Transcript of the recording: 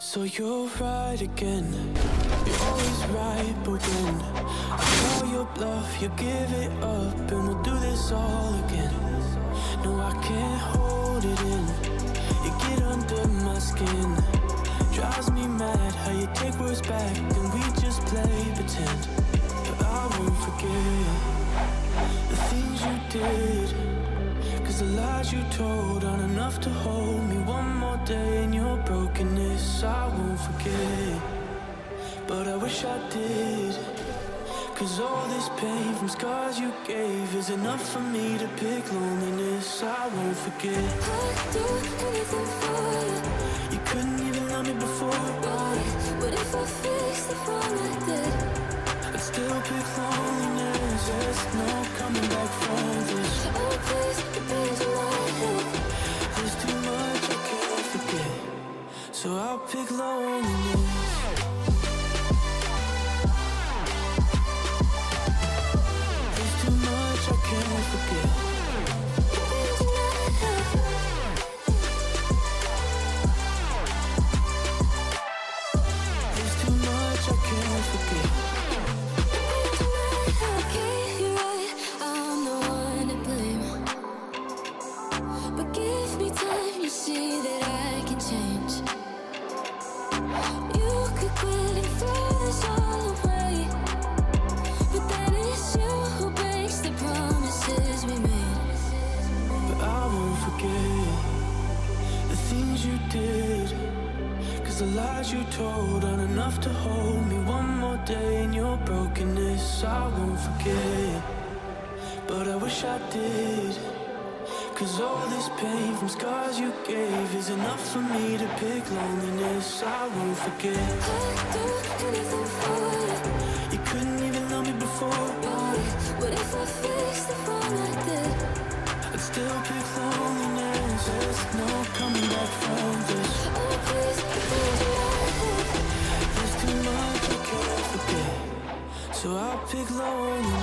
So you're right again. You're always right, but when I call your bluff, you give it up, and we'll do this all again. No, I can't hold it in. You get under my skin. Drives me mad how you take words back, and we just play pretend. But I won't forget the things you did. Lies you told aren't enough to hold me one more day in your brokenness. I won't forget, but I wish I did. Cause all this pain from scars you gave is enough for me to pick loneliness. I won't forget. I'd do anything for you. You couldn't even love me before. Why? What if I fix the wrong I did? I'd still pick loneliness. There's no pick loneliness. There's too much I can't forget. Too much I can't forget. Okay, you're right. I'm the one to blame. But give me time, you see that I can change. The lies you told aren't enough to hold me one more day in your brokenness. I won't forget, but I wish I did. Cause all this pain from scars you gave is enough for me to pick loneliness. I won't forget. I'd do anything for you. You couldn't even love me before. Why? What if I fix the wrong I did? I'd still pick loneliness. There's no coming back from this. Oh, please, it brings to my head. There's too much I can't forget. So I'll pick loneliness.